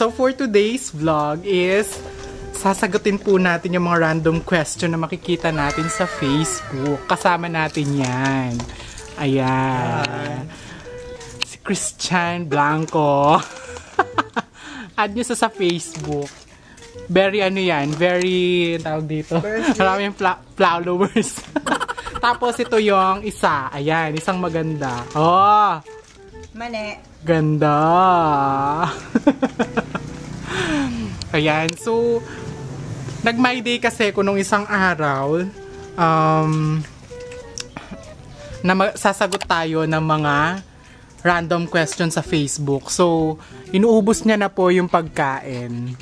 So, for today's vlog is sasagutin po natin yung mga random question na makikita natin sa Facebook. Kasama natin yan. Ayan. Si Christian Blanco. Add nyo sa sa Facebook. Very ano yan, very, tawag dito, maraming followers. Tapos ito yung isa, ayan, isang maganda. Oh, Mali. Ganda! Ayan, so, nag-my day kasi ko nung isang araw, um, na sasagot tayo ng mga random questions sa Facebook. So, inuubos niya na po yung pagkain.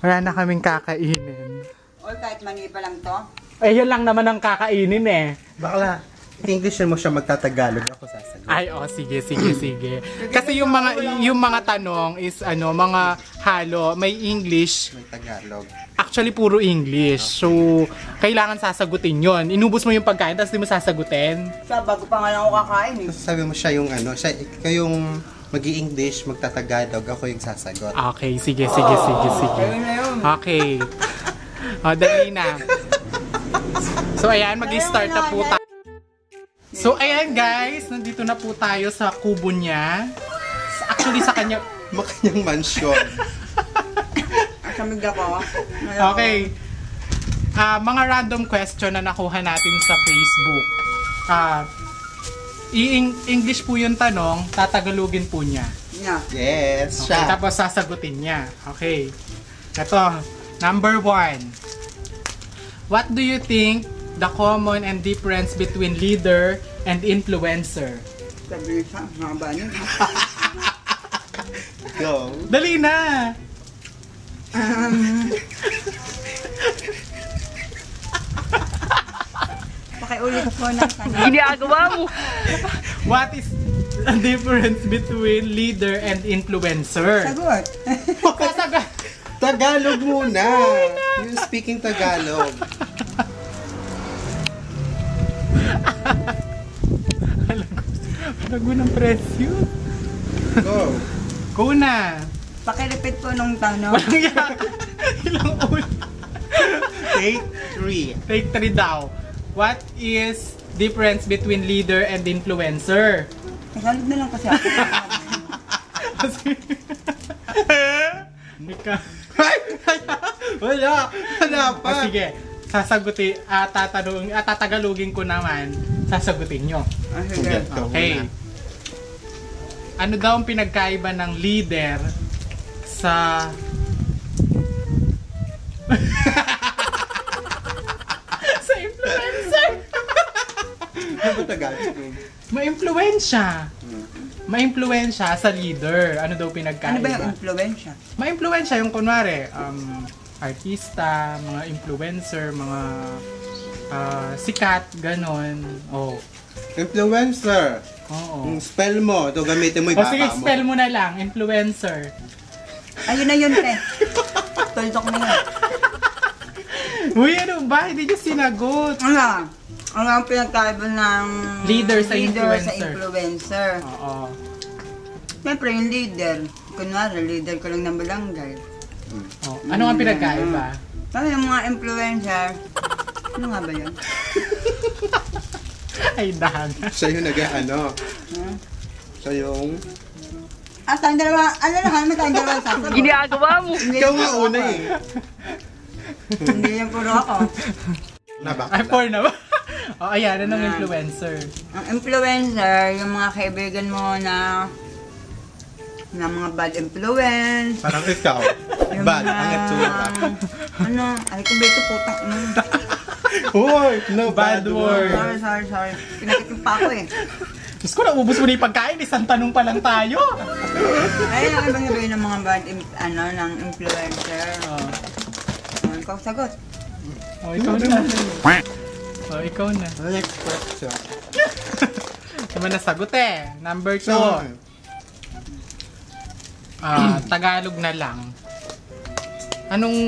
Wala na kaming kakainin. All kahit mani pa lang to. Eh, yun lang naman ang kakainin eh. Bakla, Englishin mo siya magtatagalog ako sasagot. Ay, oh, sige, sige, sige. Kasi yung mga yung mga tanong is ano, mga halo, may English, May Tagalog. actually puro English. So, kailangan sasagutin 'yon. Inubos mo yung pagkain tapos di mo sasagutin. Siya, bago pa nga lang ako kakain eh. Tapos sabi mo siya yung ano, siya, ikaw yung mag english magtatagalog, ako yung sasagot. Okay, sige, sige, sige, sige. Yun. Okay. O, dali na. So, ayan, mag-start na po tayo. So, ayan guys, nandito na po tayo sa kubo niya. Actually, sa kanya, Makanyang mansyon. Samig ako. Okay. Ah, mga random question na nakuha natin sa Facebook. Ah, i-English po yung tanong, tatagalugin po niya. Yeah. Yes, Okay, siya. tapos sasagutin niya. Okay. Ito, number one. What do you think the common and difference between leader and influencer? Sabi siya, mga bani. Go. Dali na! Pakiulit ko ng tanong. Ginagawa mo. What is the difference between leader and influencer? Sagot. Sasagot. Tagalog muna. You speaking Tagalog. Lago ng presyo. Go. Go na! Pakirepeat po nung tanong. Walang yak. Ilang ulit. Take three. Take three daw. What is difference between leader and influencer? Tagalog na lang kasi ako. Kasi... Ika. Wala. Wala pa. Ah, sige. Sasagutin, at tatanungin, at tatagalugin ko naman, sasagutin nyo. Ah, Sige, go Okay. Ano daw ang pinagkaiba ng leader sa... sa influencer? Ano ba Tagalog? Ma-influensya. Ma-influensya sa leader. Ano daw pinagkaiba? Ano ba yung influensya? Ma-influensya yung kunwari, um, artista, mga influencer, mga ah, sikat, ganon. Oh. Influencer. Oo. Yung spell mo, ito gamitin mo yung O baka sige, mo. spell mo na lang, influencer. Ayun na yun, te. Tuldok na yun. Uy, ano ba? Hindi niyo sinagot. Ano? Ano ang pinagkaiba ng Leader sa leader sa influencer. influencer? Oo. Siyempre, yung leader. Kunwari, leader ko lang ng barangay. Oh. Ano nga pinagkaiba? Ano yung mga influencer? Ano nga ba yun? Ay, dana. Siya yung nag ano. Hmm? Siya yung... Ah, tayong dalawa, ano lang, ano tayong dalawa sasagot? Ginagawa mo. Hindi Ikaw nga una ako. eh. Hindi yung puro ako. Ay, Nabakla. four na ba? oh, ayan, anong influencer? Ang influencer, yung mga kaibigan mo na na mga bad influence. Parang ikaw. Bad, mga- ang itsura. Ano? Ay, kung beto putang. Hoy, no Bad word. Sorry, sorry, sorry. Pinakitip pa ako eh. Diyos ko, naubos mo na yung pagkain. Isang tanong pa lang tayo. Ay, ang ibang iba ng mga bad, im- ano, ng influencer. Oh, Oh, ikaw sagot. oh ikaw na. Oh, ikaw na. Next question. Mo nasagot eh. Number two. Ah, Tagalog na lang. Anong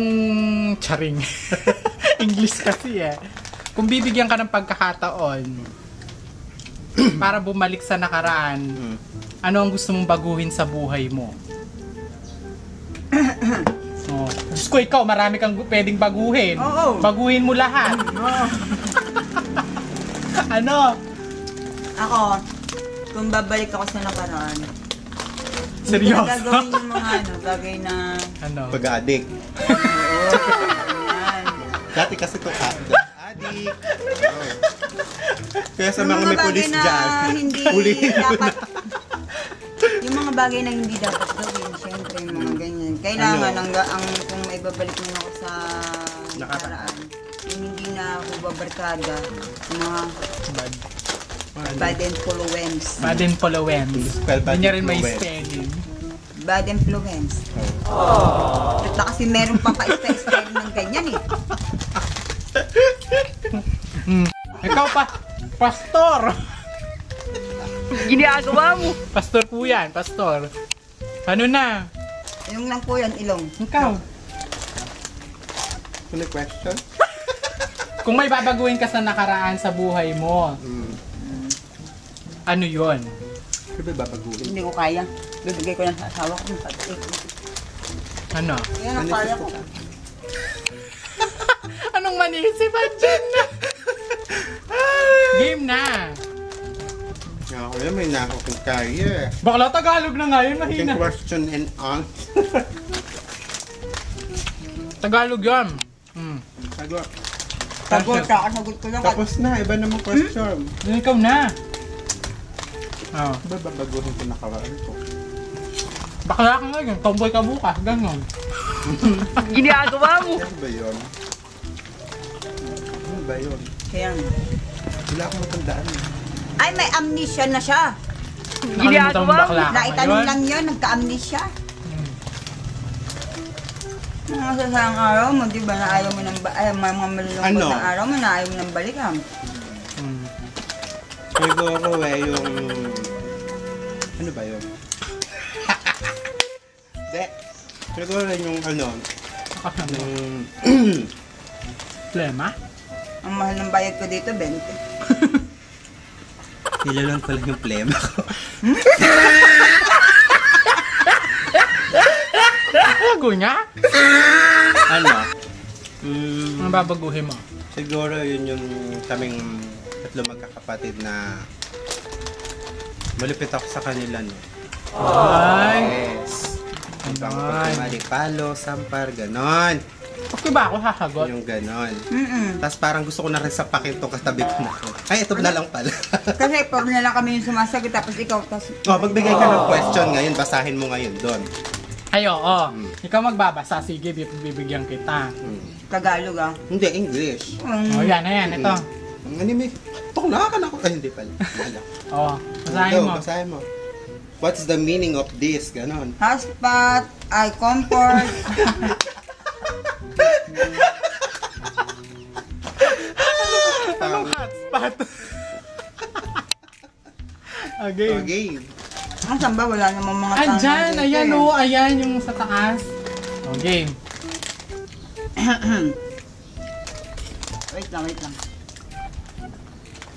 charing? English kasi eh. Kung bibigyan ka ng pagkakataon para bumalik sa nakaraan, ano ang gusto mong baguhin sa buhay mo? Diyos ko, ikaw, marami kang pwedeng baguhin. Oo. Baguhin mo lahat. Oo. ano? Ako, kung babalik ako sa nakaraan, Seryoso? Hindi ko na gagawin yung mga ano, bagay na... ano? Pag-addict. Oo. Dati kasi ito ka. Addict. Oh. Kaya sa Yung mga may police dyan, hindi dapat... yung mga bagay na hindi dapat gawin, syempre, yung mga ganyan. Kailangan, Ano? ang, ang, kung may babalik mo ako sa Nakaraan. yung hindi na ako babarkada, yung mga Bad. bad influence. Bad influence. Hindi rin may spelling. Bad influence. Oh. At na kasi meron pa pa-spell ng ganyan eh. Hmm. Ikaw pa, pastor! Ginagawa mo. Pastor po yan, pastor. Ano na? Yung lang po yan, ilong. Ikaw. Yung question? Kung may babaguhin ka sa nakaraan sa buhay mo, Hmm. ano yon? Ba babaguhin? Hindi ko kaya. Bibigay ko lang sa asawa ko. Ano? Yan ang Ano kaya ko. Anong manisipan dyan na? Game na! Ako yan, may nakakong career. Bakla Tagalog na nga yun, mahina. Yung question and answer. Tagalog yan. Hmm. Sagot. Sagot ka, kasagot ko lang. Tapos na, iba namang question. Yun ikaw na. Oh. Ano ba babaguhin ko nakaraan ko? Bakla ka ngayon, tomboy ka bukas, ganon. Ginagawa mo. Ano ba yun? Ano ba yun? Kaya nga. Wala akong matandaan. Ay, may amnesia na siya. Mo bakla ka Naitanong lang yun, nagka-amnesia. Hmm. Mga sasang araw mo, di ba, na ayaw mo ng, ba- ay, mga mga malulungkot Ano? na araw mo, na ayaw mo ng balikan. Hmm. Siguro eh, yung... Ano ba yun? Hindi. Siguro yung ano, Kasama. yung... Problema? Ang mahal ng bayad ko dito, 20. Nilalang ko lang yung plema ko. Bago niya? ano? Mm, Ano babaguhin mo? siguro yun yung kaming tatlo magkakapatid na malupit ako sa kanila no. Ay! Yes. Ibang pagkamali, palo, sampar, ganon. Okay ba ako sasagot? Yung ganon. Mm-mm. Tapos parang gusto ko na rin sapakin to katabi ko na. Ay, ito na lang pala. Kasi puro na lang kami yung sumasagot, tapos ikaw, tapos... oh, magbigay ka ng question ngayon, basahin mo ngayon doon. Ay, oo. Hmm. Ikaw magbabasa. Sige, bibigyan kita. Hmm. Tagalog ah. Hindi, English. Mm. O, yan, ayan. Ito. Ang anime. Tukla ka na ako. Ay, hindi pala. Wala. O, basahin mo. basahin mo. What's the meaning of this? Ganon. Hotspot, eye comfort, okay. Okay. ang samba, wala namang mga tanong Andyan, dito ayan eh. o, ayan yung sa taas. O, game. Wait lang, wait lang.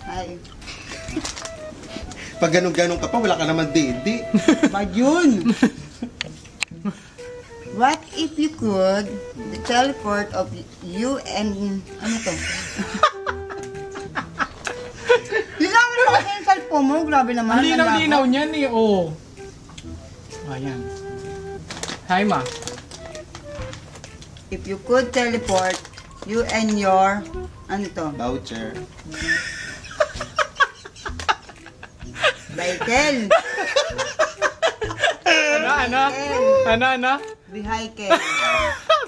Ay, Pag ganun-ganun ka pa, wala ka naman didi. bad yun! What if you could teleport of you and... Ano to? cellphone mo. Grabe naman. Ang linaw-linaw niyan eh, o. Ayan. Hi, ma. If you could teleport you and your... Ano to? Voucher. Vehicle. Ano, ano? Ano, ano? Vehicle.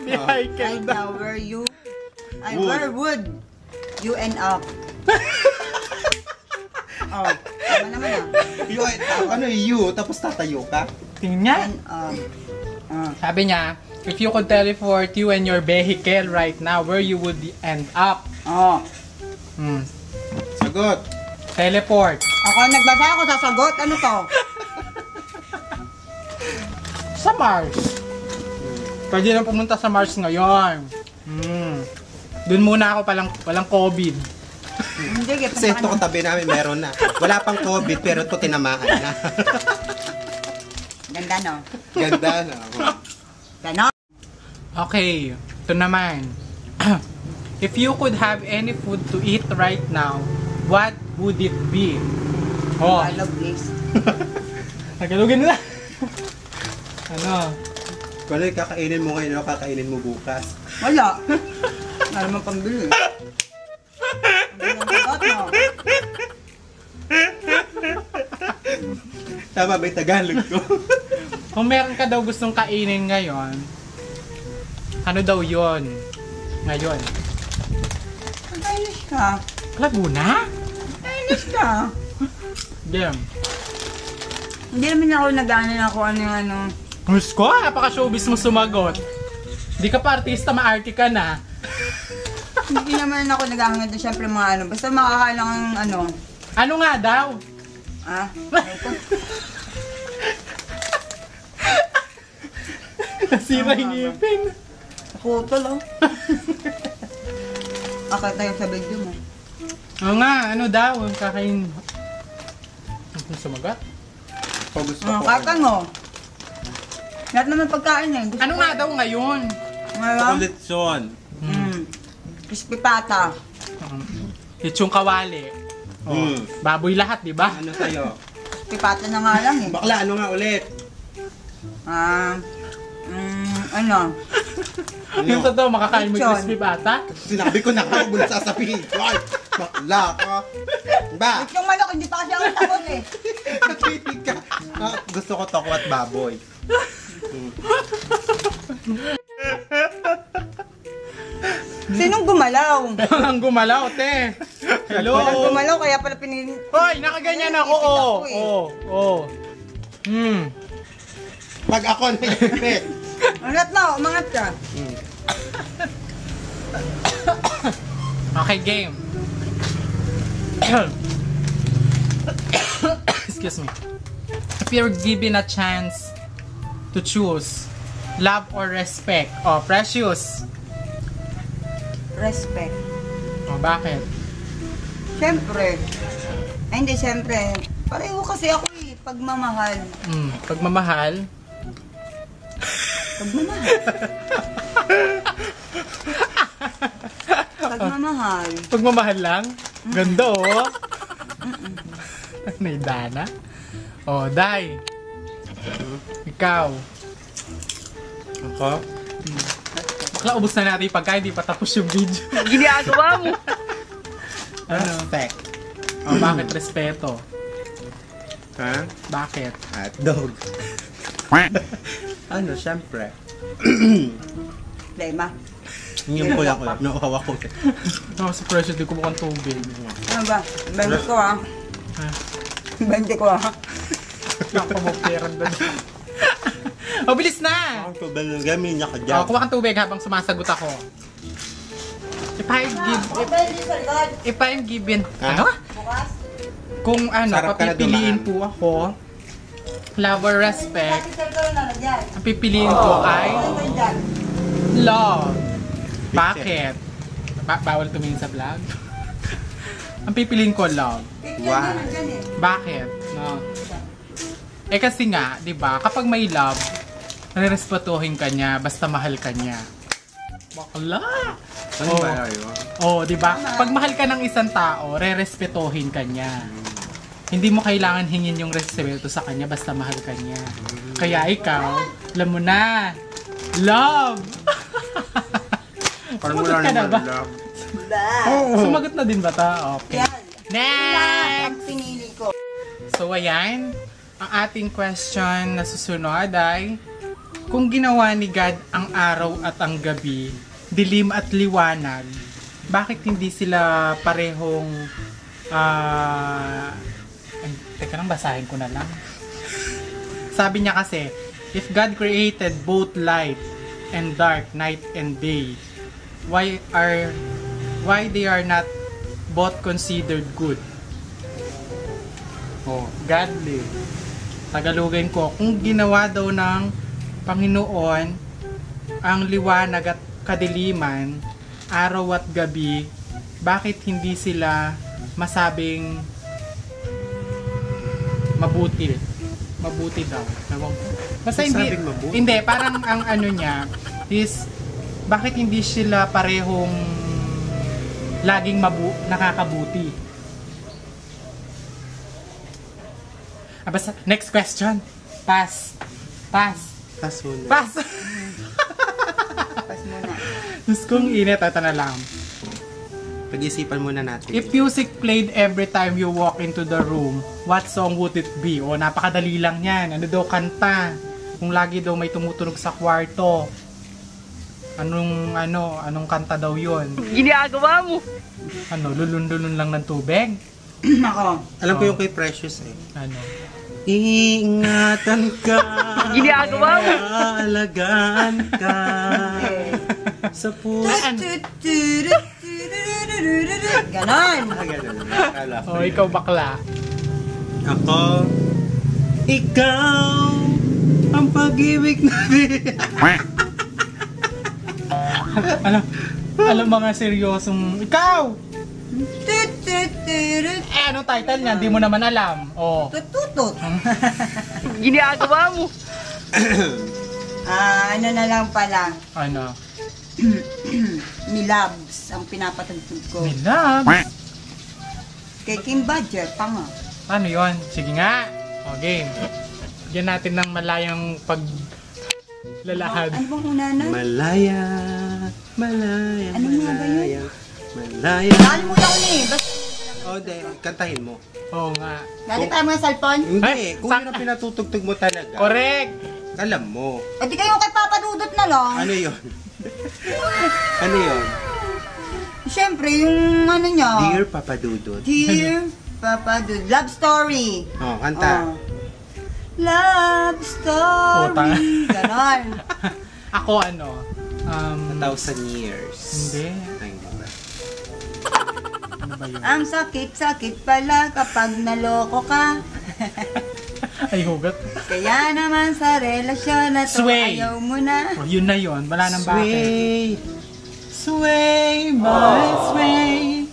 Vehicle Right daw. now, where you... Ay, Wood. where would you end up? oh, naman ah. You, ano you, tapos tatayo ka? Tingnan niya. End up. Ah. Sabi niya, if you could teleport you and your vehicle right now, where you would end up? Oh. Hmm. Sagot. Teleport. Ako nagbasa ako sasagot. Ano to? Sa Mars. Pwede na pumunta sa Mars ngayon. Hmm. Doon muna ako palang, walang COVID. Hindi, Kasi ito katabi namin, meron na. Wala pang COVID, pero ito tinamaan na. Ganda no? Ganda na. Ganon. Okay, ito naman. If you could have any food to eat right now, what would it be? Oh, Follow, please. nagalugin na. ano? Kung ano kakainin mo ngayon, ano kakainin mo bukas? Wala. Wala naman pambili. Tama ba yung Tagalog ko? Kung meron ka daw gustong kainin ngayon, ano daw yon Ngayon. Kainis ka. Laguna? Kainis ka. Game. Hindi naman ako nag-ano na kung ano yung ano. Diyos ko, napaka-showbiz mo sumagot. Di ka pa artista, maarte ka na. Hindi naman ako naghahangad na syempre mga ano. Basta makakain lang ng ano. Ano nga daw? Ah, Nasira yung ngipin. putol oh. Akit tayo sa video mo. Oo nga, ano daw? Kakain... Ano sumagot? Pag gusto ko. katan mo. Lahat naman pagkain eh. Gusto Ano ko nga eh. daw ngayon? Ngayon? Mm. Crispy pata. Lechong kawali. Oh, Mm. Baboy lahat, di ba? Ano sa'yo? Crispy pata na nga lang eh. Bakla, ano nga ulit? Ah, mm, ano? Yung totoo, makakain mo yung Lechon. crispy pata? Sinabi ko na mo na sasabihin ko. Ay, bakla ka. Ba? Yung manok, hindi pa kasi ako takot eh. Nakinig ka. Ah, gusto ko tokwat baboy. Sinong gumalaw? Walang gumalaw, te. Hello? Walang gumalaw, kaya pala pinin... Hoy, nakaganyan ako. Oo, oo, oo. Hmm. Pag ako naipit. Umangat na, umangat ka. Okay, game. Excuse me. If you're given a chance to choose love or respect, oh, precious. Respect. Oh, bakit? Siyempre. Ay, hindi, siyempre. Pareho kasi ako eh. Pagmamahal. Hmm, pagmamahal. Pagmamahal. Pagmamahal. Pagmamahal lang? Ganda, oh. Naidana. Oh, Dai. Ikaw. Ako? Bakla, ubus na natin yung pagkain, di pa tapos yung video. Ginagawa mo. ano? Respect. Oh, bakit respeto? Ha? Bakit? At dog. ano, syempre. Lema. Yung kuya ko, nauhawa ko. Oh, sa pressure, di ko mukhang tubig. Ano ba? Bente ko ah. Ha? Bente ko ah. Nakapamoperan ba na? oh, bilis na! Ang tubig ng gamin niya ka dyan. Oh, kuha kang tubig habang sumasagot ako. If I give, if, if I'm given, Ha? ano? Bukas. Kung ano, Sarap papipiliin po ako, love or respect, ang pipiliin ko ay love. Bakit? Ba- bawal tumingin sa vlog? ang pipiliin ko love. Wow. eh. Bakit? No. Eh kasi nga, 'di ba, kapag may love, rerespetuhin ka niya basta mahal ka niya. Bakla. Ano Oh. ba yun? Oh, 'di ba? Pag mahal ka ng isang tao, rerespetuhin ka niya. Hindi mo kailangan hingin yung respeto sa kanya basta mahal ka niya. Kaya ikaw, alam mo na, love. Parang wala ka na naman ba? love. Sumagot na din ba ta? Okay. Yan. Next! Ang pinili ko. So, ayan. Ang ating question na susunod ay, kung ginawa ni God ang araw at ang gabi, dilim at liwanag, bakit hindi sila parehong, ah, ay, teka lang, basahin ko na lang. Sabi niya kasi, if God created both light and dark, night and day, why are, why they are not both considered good? Oh, godly. Tagalogin ko, kung ginawa daw ng Panginoon ang liwanag at kadiliman, araw at gabi, bakit hindi sila masabing mabuti? Mabuti daw. Basta hindi, hindi, parang ang ano niya is bakit hindi sila parehong laging mabu nakakabuti? Ah, basta, next question. Pass. Pass. Tas muna. Pass. Pas muna. Diyos kong init. Ito na lang. Pag-isipan muna natin. If music played every time you walk into the room, what song would it be? O, napakadali lang yan. Ano daw kanta? Kung lagi daw may tumutunog sa kwarto. Anong, ano, anong kanta daw yun? Ginagawa mo. Ano, lulun-lulun lang ng tubig? Ako. Alam ko yung kay Precious eh. Ano? Iingatan ka. Ginagawa mo. Alagaan ka. Sa puso. Ganon. Ganun. Akala ko O, yun. ikaw bakla. Ako, ikaw, ang pag-ibig natin. Alam, alam mga seryosong, ikaw! Eh, anong title niya? Hindi mo naman alam. Oh. Tututut. Ginagawa mo. Ah, ano na lang pala. Ano? Milabs ang pinapatugtog ko. Milab. Kay Kim Badger, tanga. Ano yon? Sige nga. O, game. Bigyan natin ng malayang pag lalahad. Ano bang una na? Malaya, malaya, Ano nga ba yun? malaya, malaya. Nakalimutan ko na eh. Basta, Oh, de, kantahin mo. Oo nga. dati tayo mga cellphone. Hindi, Ay, kung sak- yun ang pinatutugtog mo talaga. Correct! Alam mo. E di kayo kay Papa Dudot na lang. Ano yun? ano yun? Siyempre, yung ano niya. Dear Papa Dudut. Dear Papa Dudot. Love story. Oh, kanta. Oh. Love story. Puta. Ganon. Ako ano? Um, A thousand years. Hindi. Ba yun? Ang sakit-sakit pala kapag naloko ka. Ay, hugot. Kaya naman sa relasyon na to, Sway. ayaw mo na. Oh, yun na yun. Wala nang bakit. Sway. Sway, my sway.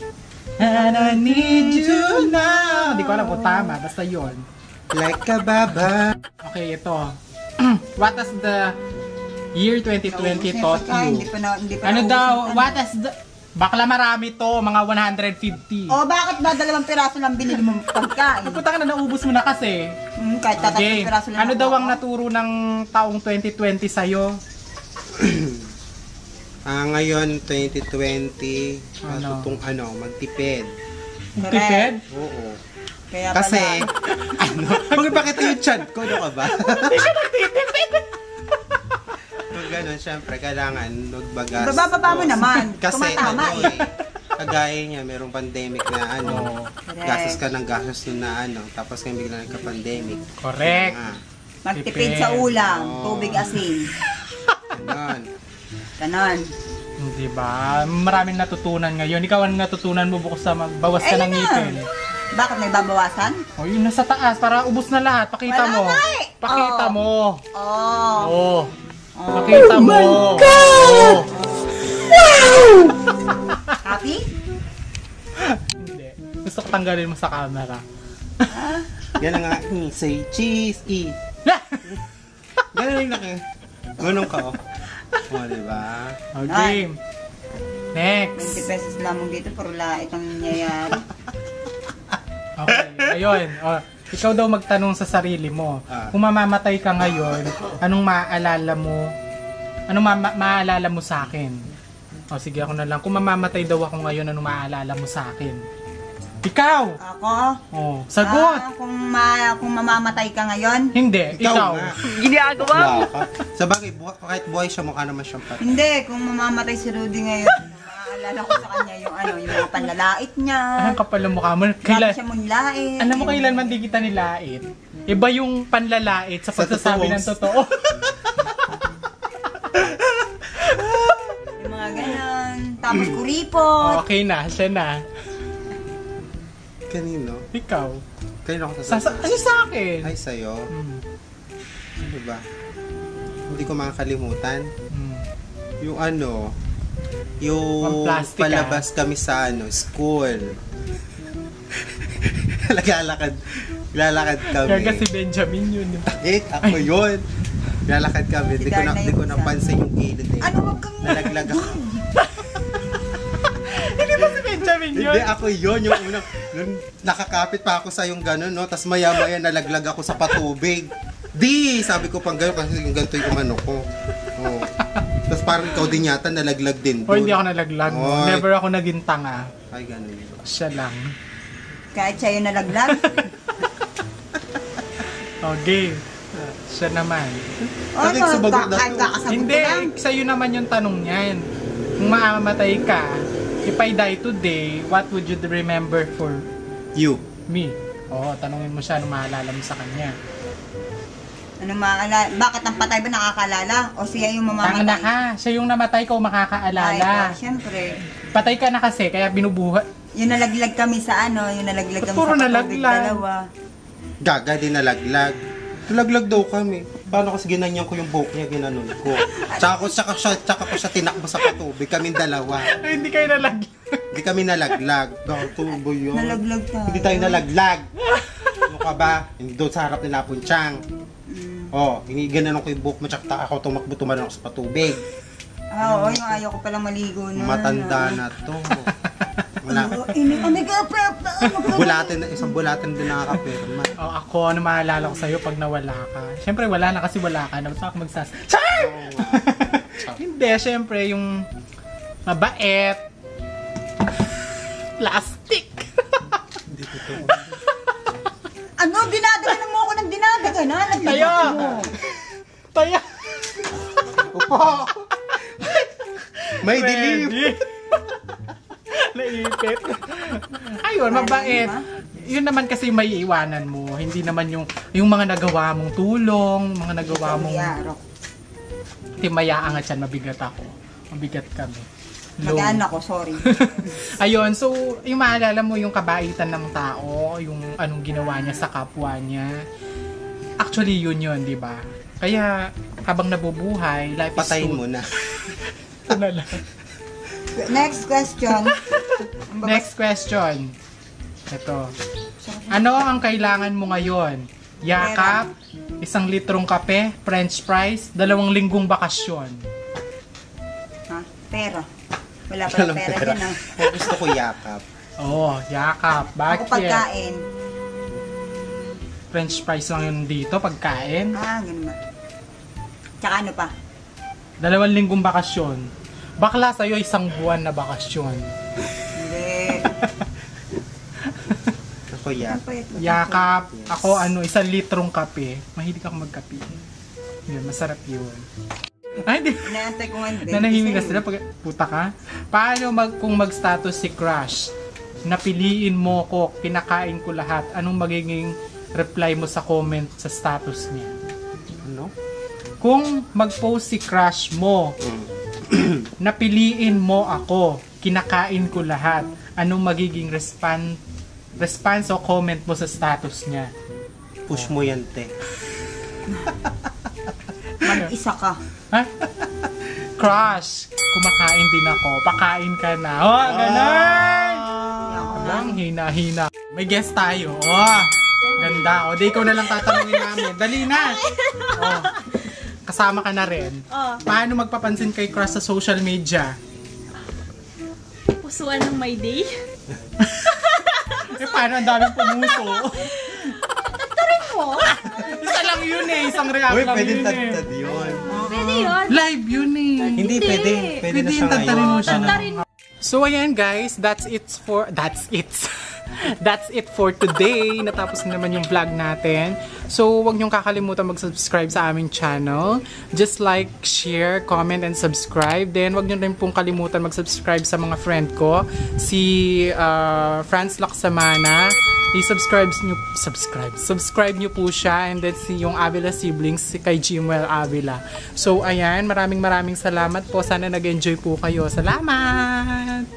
And I need you now. Hindi ko alam kung tama. Basta yun. Like a baba. Okay, ito. What has the year 2020 taught Hindi you? pa na, hindi pa Ano daw? What has the... Bakla marami to, mga 150. O bakit ba dalawang piraso lang binili mo pagkain? Puta ka na, naubos mo na kasi. Hmm, kahit tatlong Okay. piraso lang Ano daw ang naturo ng taong 2020 sa'yo? Ah, ngayon, 2020, Ano? natutong ano, magtipid. Correct. Tipid? Oo. Kaya Kasi, pala, ano, magpakita yung chan ko, ano ka ba? Pag ganun, syempre, kailangan magbagas. Bababa mo Oo. naman. Kasi, Tumatama ano eh. eh, kagaya niya, merong pandemic na ano, Oo. Correct. gastos ka ng gastos nun na ano, tapos ngayon bigla nagka-pandemic. Correct. Ah, magtipid sa ulam, Oo. tubig asin. ganun. Ganon. Di ba? Maraming natutunan ngayon. Ikaw ang natutunan mo bukod sa magbawas ka Ayun ng na. ngipin. Bakit may babawasan? O yun, nasa taas para ubos na lahat. Pakita Wala mo. nga eh. Pakita Oh. mo. Oh. Oh. Oh. Pakita mo. Oh. Happy? Hindi. Gusto ko tanggalin mo sa camera. Yan ang aking say cheese, eat. Ganun yung laki. Ganun ka, oh. O, diba? okay. 20 Next. pesos lamang dito, puro lait ang nangyayari. Okay. Ayun. Oh, ikaw daw magtanong sa sarili mo. Ah. Kung mamamatay ka ngayon, anong maaalala mo? Anong ma- ma- maaalala mo sa akin? O sige ako na lang. Kung mamamatay daw ako ngayon, anong maaalala mo sa akin? Ikaw! Ako? Oh, sagot! Ah, kung, ma kung mamamatay ka ngayon? Hindi, Ikaw, ikaw. nga. Ginagawa mo. Wala ka. Sa bagay, buha, kahit buhay siya, mukha naman siyang patay. Hindi, kung mamamatay si Rudy ngayon, maaalala ko sa kanya yung ano, yung mga panlalait niya. Ang kapal ng mukha mo. Grabe Kailan, siya munlait. alam mo kailan man di kita nilait? Iba yung panlalait sa Sa pagsasabi ng totoo. Yung mga ganon. Tapos kuripot. okay na, siya na. Kanino? Ikaw. Kanino ako Sa, sa, sasabihin? ano sa akin? Ay, sa'yo. Hmm. Ano ba? Hindi ko makakalimutan. Hmm. Yung ano, yung plastic, palabas kami sa ano, school. Naglalakad, lalakad kami. Kaya si Benjamin yun. Eh, ako yun. Lalakad kami, di ko na, di ko napansin yung gilid eh. Ano, wag kang... Nalaglag ako. Hindi ba si Benjamin yun? Hindi, ako yun. Yung unang, nakakapit pa ako sa yung gano'n, no? Tapos maya-maya nalaglag ako sa patubig. Di! Sabi ko pang gano'n kasi yung ganito yung umano ko. Oh. Tapos parang ikaw din yata nalaglag din. O hindi ako nalaglag. Oy. Never ako naging tanga. Ay, gano'n yun. Siya lang. Kahit siya yung nalaglag. Okay. Siya naman. Oh, Bakit sumagot na to? Hindi, sa'yo naman yung tanong niyan. Kung mamamatay ka, if I die today, what would you remember for You. me? Oo, tanongin mo siya ano maalala mo sa kanya. Ano maalala? Bakit ang patay ba nakakalala? O siya yung Tanga na mamamatay? ka, siya yung namatay ko Ay, makakaalala. oh, syempre. Patay ka na kasi, kaya binubuhay. Yung nalaglag kami sa ano, yung nalaglag Ba't kami puro sa nalaglag? dalawa. Gaga din nalaglag. Nalaglag daw kami. Paano kasi ginanyan ko yung buhok niya, ginanon ko. Tsaka ko, tsaka, siya, tsaka ko siya tinakbo sa patubig. Kaming dalawa. Ay, hindi kayo nalaglag. Hindi kami nalaglag. Gato ba yun? Nalaglag tayo. Hindi tayo nalaglag. Ano ka ba? Hindi doon sa harap nila punchang. Oh, hindi ginanon ko yung buhok mo, tsaka ako tumakbo tumalon ako sa patubig. Ah, oo, yung ayaw ko palang maligo nun. Matanda na to. Wala. Oh, ini, oh my God, prep na, isang bulatin din nakakapirma. O ako, ano maalala ko sa'yo pag nawala ka? Siyempre, wala na kasi wala ka. Dapat ako magsas... Char! Hindi, siyempre, yung mabait, plastic. Hindi ko to. Ano, dinadaganan mo ako ng Tayo! Taya! Upo! May dilim! Naipit. Ayun, mabait. Yun naman kasi may iwanan mo. Hindi naman yung yung mga nagawa mong tulong, mga nagawa mong Yarok. timayaan at yan, mabigat ako. Mabigat kami. Low. Magaan ako, sorry. Ayun, so yung maalala mo yung kabaitan ng tao, yung anong ginawa niya sa kapwa niya. Actually, yun yun, di ba? Kaya habang nabubuhay, life Patayin is mo na. Next question. Next question. Ito. Ano ang kailangan mo ngayon? Yakap, isang litrong kape, french fries, dalawang linggong bakasyon. Ha? Pera. Wala pa pera, pera. dyan ah. Gusto ko yakap. Oh, yakap. Ako Bakit? pagkain. French fries lang yun dito, pagkain. Ah, ganun ba? Tsaka ano pa? Dalawang linggong bakasyon. Bakla sa'yo isang buwan na bakasyon. Hindi. Ako yakap. Ano ito? Yakap, ako ano, isang litrong kape. Mahilig ako magkape. Yun, masarap yun. Ay, di. Inaantay ko nga hindi. Nanahimik ka Kasi- sila pag puta ka. Paano mag, kung mag-status si crush? Napiliin mo ko, kinakain ko lahat. Anong magiging reply mo sa comment sa status niya? Ano? Kung mag-post si crush mo, napiliin mo ako, kinakain ko lahat. Anong magiging respond response o comment mo sa status niya? Push mo yan, te. Mag-isa ka. Ha? Crush, kumakain din ako. Pakain ka na. Oh, ganun! Walang hina-hina. May guest tayo. Oh, ganda. O, di ikaw na lang tatanungin namin. Dali na. Oh, kasama ka na rin. Oh, Paano magpapansin kay crush sa social media? pusuan ng my day. Eh, paano ang daming pumuso? Tarin mo. Isa lang yun eh. Isang react Uy, lang pwede yun eh. tad yun. Pwede yun. Live yun eh. Hindi, pwede. Pwede, Pwede na siya yung tatarin mo ngayon. siya. Mo. So ayan guys, that's it for that's it. that's it for today. Natapos na naman yung vlog natin. So huwag niyong kakalimutan mag-subscribe sa aming channel. Just like, share, comment, and subscribe. Then huwag niyo rin pong kalimutan mag-subscribe sa mga friend ko. Si uh, Franz Laksamana. I-subscribe niyo, subscribe. Subscribe niyo po siya. And then si yung Avila siblings, si kay Jimwell Avila. So ayan, maraming maraming salamat po. Sana nag-enjoy po kayo. Salamat!